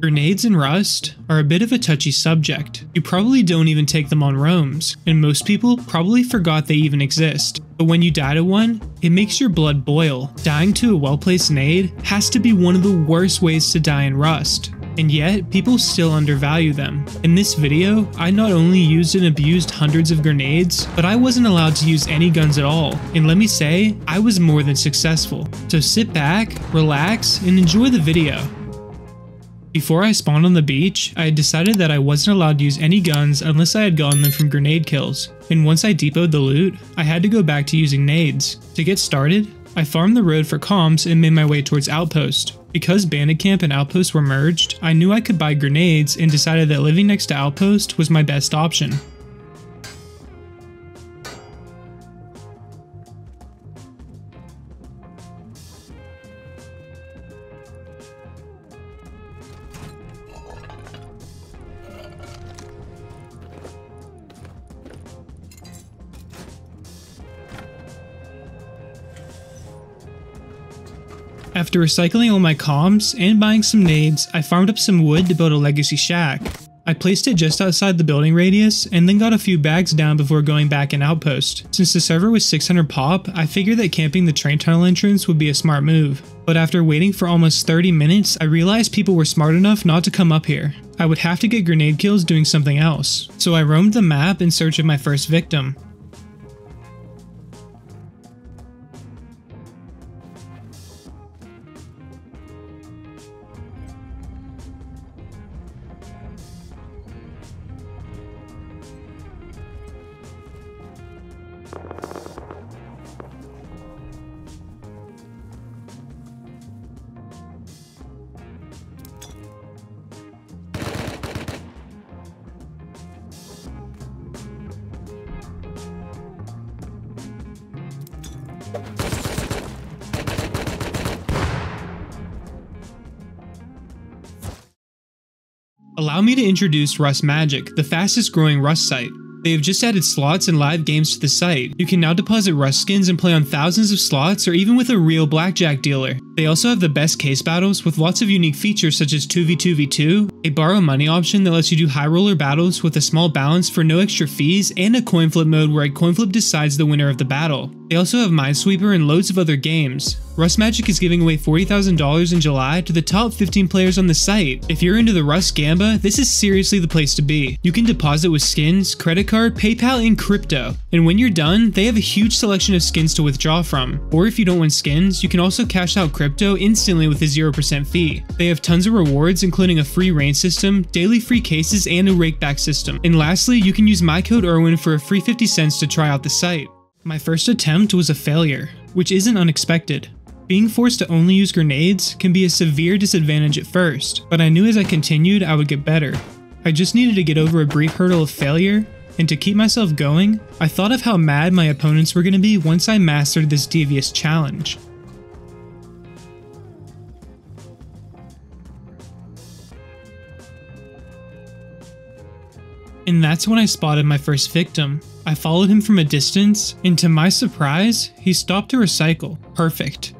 Grenades in Rust are a bit of a touchy subject. You probably don't even take them on roams, and most people probably forgot they even exist. But when you die to one, it makes your blood boil. Dying to a well-placed nade has to be one of the worst ways to die in Rust and yet people still undervalue them. In this video, I not only used and abused hundreds of grenades, but I wasn't allowed to use any guns at all, and let me say, I was more than successful. So sit back, relax, and enjoy the video. Before I spawned on the beach, I had decided that I wasn't allowed to use any guns unless I had gotten them from grenade kills, and once I depoted the loot, I had to go back to using nades. To get started, I farmed the road for comms and made my way towards Outpost. Because Bandit Camp and Outpost were merged, I knew I could buy grenades and decided that living next to Outpost was my best option. After recycling all my comms and buying some nades, I farmed up some wood to build a legacy shack. I placed it just outside the building radius and then got a few bags down before going back in outpost. Since the server was 600 pop, I figured that camping the train tunnel entrance would be a smart move. But after waiting for almost 30 minutes, I realized people were smart enough not to come up here. I would have to get grenade kills doing something else. So I roamed the map in search of my first victim. Allow me to introduce Rust Magic, the fastest growing Rust site. They have just added slots and live games to the site. You can now deposit Rust skins and play on thousands of slots or even with a real blackjack dealer. They also have the best case battles with lots of unique features such as 2v2v2, a borrow money option that lets you do high roller battles with a small balance for no extra fees, and a coin flip mode where a coin flip decides the winner of the battle. They also have Minesweeper and loads of other games. Rust Magic is giving away $40,000 in July to the top 15 players on the site. If you're into the Rust Gamba, this is seriously the place to be. You can deposit with skins, credit card, PayPal, and crypto. And when you're done, they have a huge selection of skins to withdraw from. Or if you don't want skins, you can also cash out crypto instantly with a 0% fee. They have tons of rewards including a free rain system, daily free cases, and a rakeback system. And lastly, you can use my code Erwin for a free 50 cents to try out the site. My first attempt was a failure, which isn't unexpected. Being forced to only use grenades can be a severe disadvantage at first, but I knew as I continued I would get better. I just needed to get over a brief hurdle of failure, and to keep myself going, I thought of how mad my opponents were going to be once I mastered this devious challenge. And that's when I spotted my first victim. I followed him from a distance, and to my surprise, he stopped to recycle. Perfect.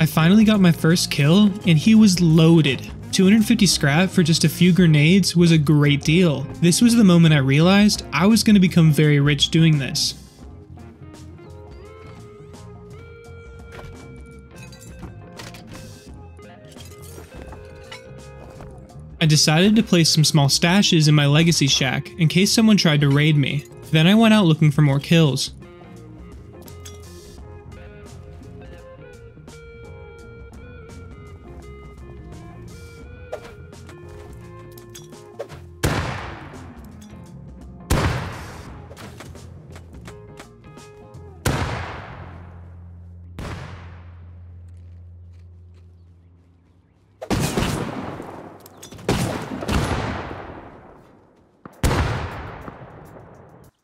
I finally got my first kill, and he was loaded. 250 scrap for just a few grenades was a great deal. This was the moment I realized I was going to become very rich doing this. I decided to place some small stashes in my legacy shack in case someone tried to raid me. Then I went out looking for more kills.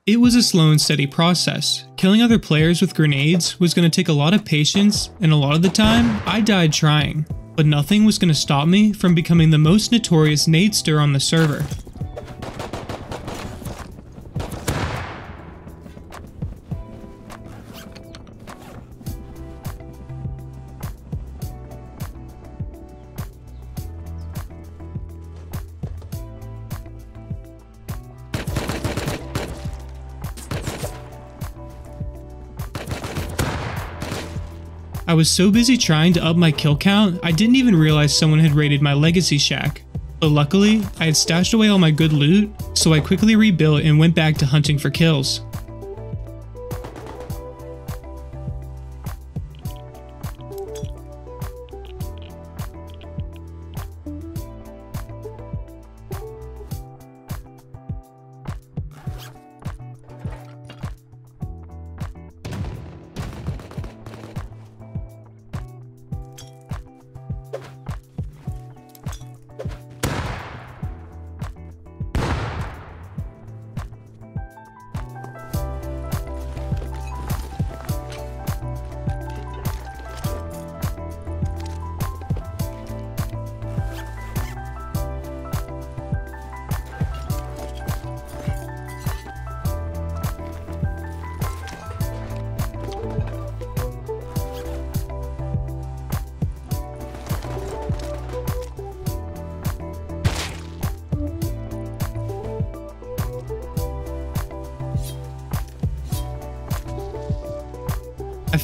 It was a slow and steady process. Killing other players with grenades was going to take a lot of patience, and a lot of the time, I died trying. But nothing was going to stop me from becoming the most notorious nadester on the server. I was so busy trying to up my kill count, I didn't even realize someone had raided my legacy shack. But luckily, I had stashed away all my good loot, so I quickly rebuilt and went back to hunting for kills.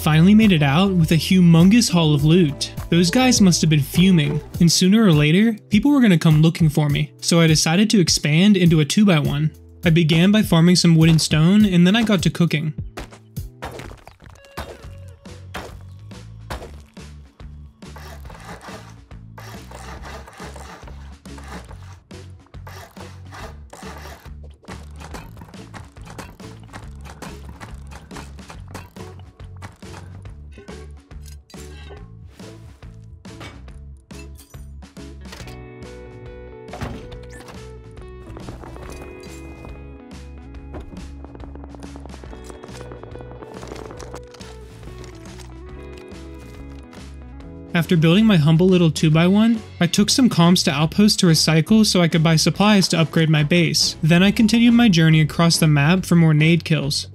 Finally made it out with a humongous haul of loot. Those guys must have been fuming, and sooner or later, people were going to come looking for me, so I decided to expand into a 2x1. I began by farming some wood and stone, and then I got to cooking. After building my humble little 2x1, I took some comms to Outpost to recycle so I could buy supplies to upgrade my base. Then I continued my journey across the map for more nade kills.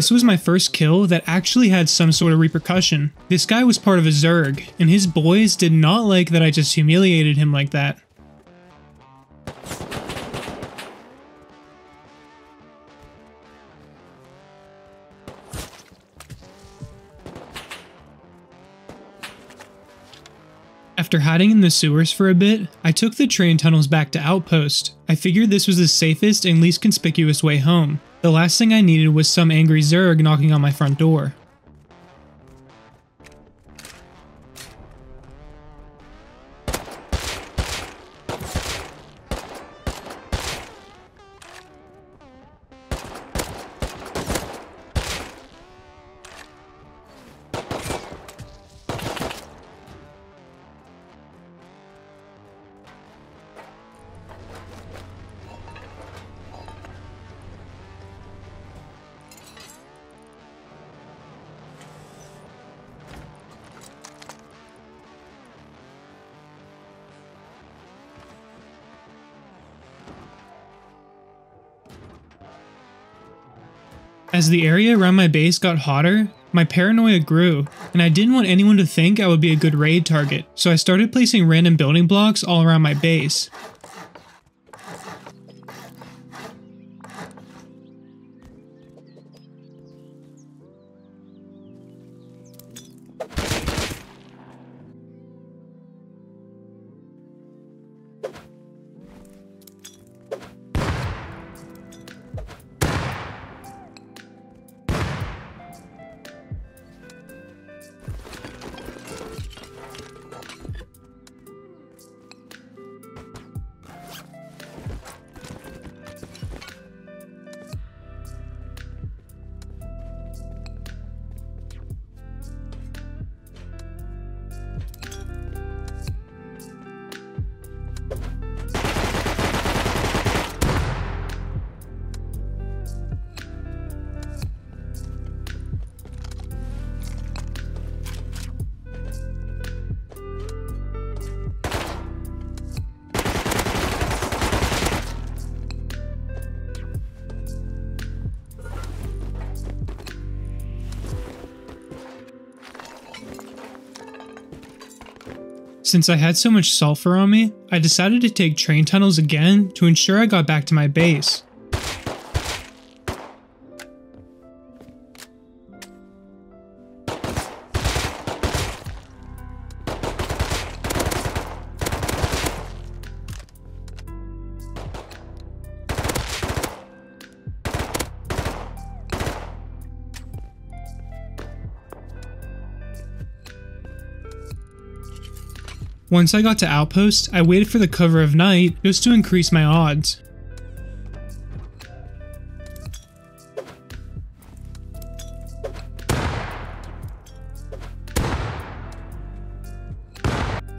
This was my first kill that actually had some sort of repercussion. This guy was part of a Zerg, and his boys did not like that I just humiliated him like that. After hiding in the sewers for a bit, I took the train tunnels back to Outpost. I figured this was the safest and least conspicuous way home. The last thing I needed was some angry Zerg knocking on my front door. As the area around my base got hotter, my paranoia grew, and I didn't want anyone to think I would be a good raid target, so I started placing random building blocks all around my base. Since I had so much sulfur on me, I decided to take train tunnels again to ensure I got back to my base. Once I got to Outpost, I waited for the cover of night just to increase my odds.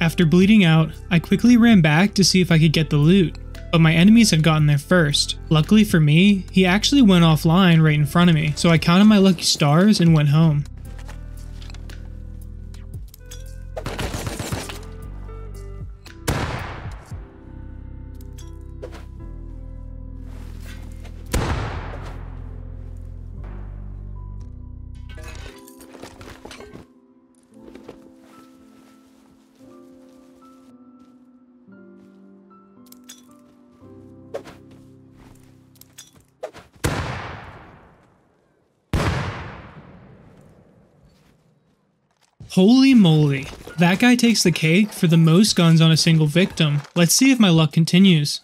After bleeding out, I quickly ran back to see if I could get the loot, but my enemies had gotten there first. Luckily for me, he actually went offline right in front of me, so I counted my lucky stars and went home. Holy moly, that guy takes the cake for the most guns on a single victim. Let's see if my luck continues.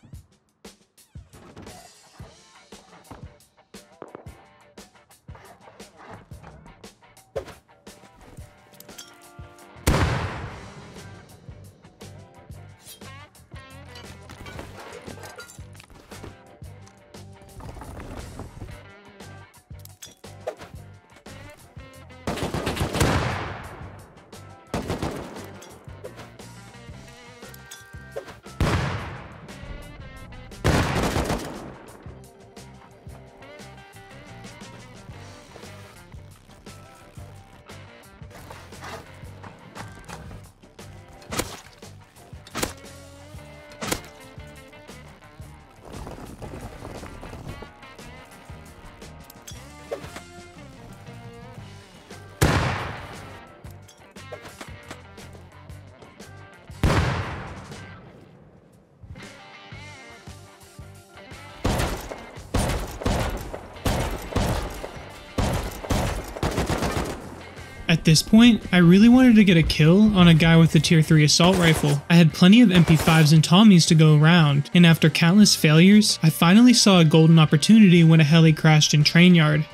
This point, I really wanted to get a kill on a guy with a tier 3 assault rifle. I had plenty of MP5s and Tommies to go around, and after countless failures, I finally saw a golden opportunity when a heli crashed in train yard.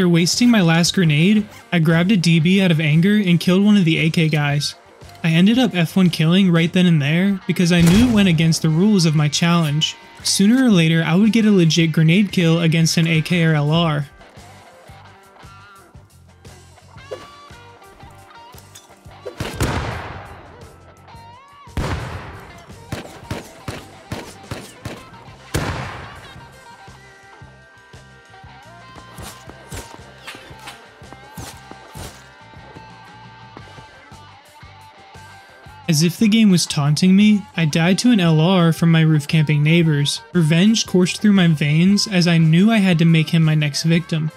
After wasting my last grenade, I grabbed a DB out of anger and killed one of the AK guys. I ended up F1 killing right then and there because I knew it went against the rules of my challenge. Sooner or later, I would get a legit grenade kill against an AK or LR. As if the game was taunting me, I died to an LR from my roof camping neighbors. Revenge coursed through my veins as I knew I had to make him my next victim.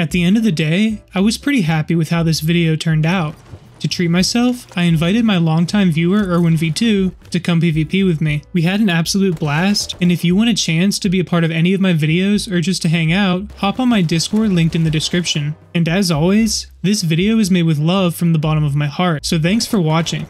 At the end of the day, I was pretty happy with how this video turned out. To treat myself, I invited my longtime viewer Irwin-V2 to come PvP with me. We had an absolute blast, and if you want a chance to be a part of any of my videos or just to hang out, hop on my Discord linked in the description. And as always, this video is made with love from the bottom of my heart, so thanks for watching.